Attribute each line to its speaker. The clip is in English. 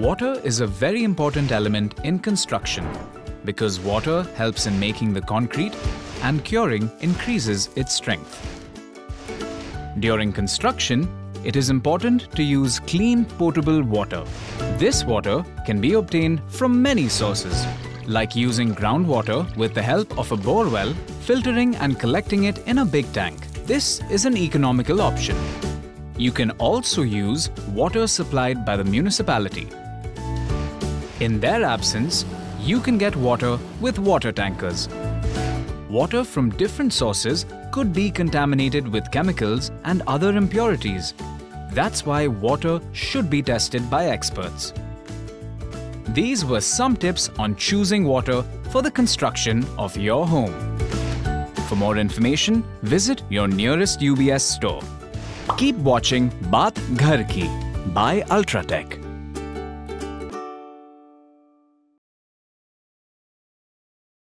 Speaker 1: Water is a very important element in construction because water helps in making the concrete and curing increases its strength. During construction, it is important to use clean potable water. This water can be obtained from many sources, like using groundwater with the help of a bore well, filtering and collecting it in a big tank. This is an economical option. You can also use water supplied by the municipality. In their absence, you can get water with water tankers. Water from different sources could be contaminated with chemicals and other impurities. That's why water should be tested by experts. These were some tips on choosing water for the construction of your home. For more information, visit your nearest UBS store. Keep watching Baat Ghar Ki by Ultratech.